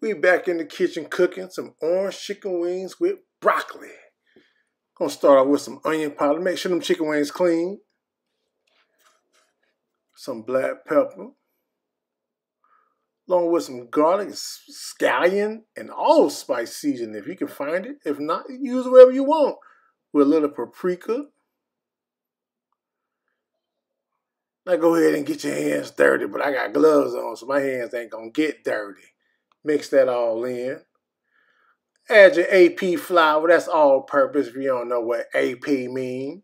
We back in the kitchen cooking some orange chicken wings with broccoli. I'm gonna start off with some onion powder. Make sure them chicken wings clean. Some black pepper. Along with some garlic, scallion, and allspice seasoning if you can find it. If not, use whatever you want. With a little paprika. Now go ahead and get your hands dirty, but I got gloves on, so my hands ain't gonna get dirty. Mix that all in. Add your AP flour. That's all purpose if you don't know what AP means.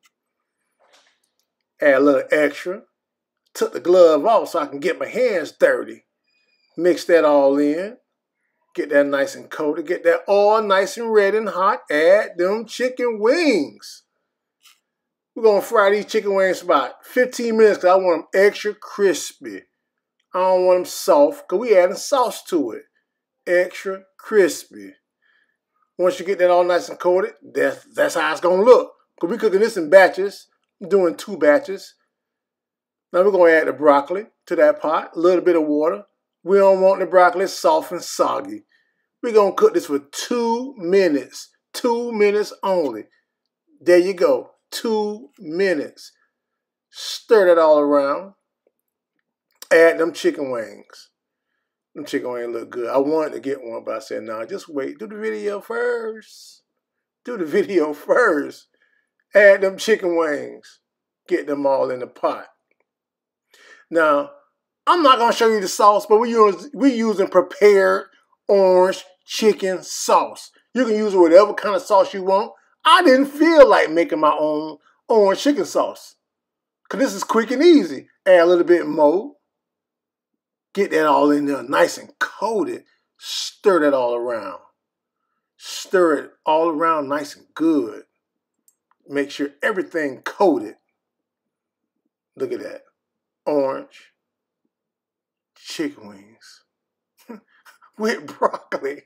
Add a little extra. Took the glove off so I can get my hands dirty. Mix that all in. Get that nice and coated. Get that all nice and red and hot. Add them chicken wings. We're going to fry these chicken wings for about 15 minutes because I want them extra crispy. I don't want them soft because we adding sauce to it extra crispy. Once you get that all nice and coated, that's, that's how it's going to look. Because we're cooking this in batches. I'm doing two batches. Now we're going to add the broccoli to that pot, a little bit of water. We don't want the broccoli soft and soggy. We're going to cook this for two minutes. Two minutes only. There you go. Two minutes. Stir that all around. Add them chicken wings. Them chicken wings look good. I wanted to get one, but I said, nah, just wait. Do the video first. Do the video first. Add them chicken wings. Get them all in the pot. Now, I'm not going to show you the sauce, but we use, we using prepared orange chicken sauce. You can use whatever kind of sauce you want. I didn't feel like making my own orange chicken sauce. Because this is quick and easy. Add a little bit more. Get that all in there nice and coated. Stir that all around. Stir it all around nice and good. Make sure everything coated. Look at that. Orange chicken wings with broccoli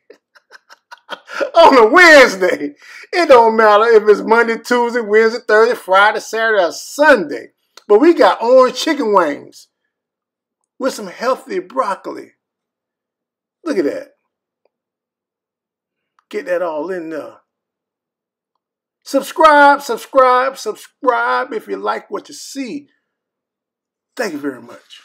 on a Wednesday. It don't matter if it's Monday, Tuesday, Wednesday, Thursday, Friday, Saturday, or Sunday. But we got orange chicken wings with some healthy broccoli. Look at that. Get that all in there. Subscribe, subscribe, subscribe if you like what you see. Thank you very much.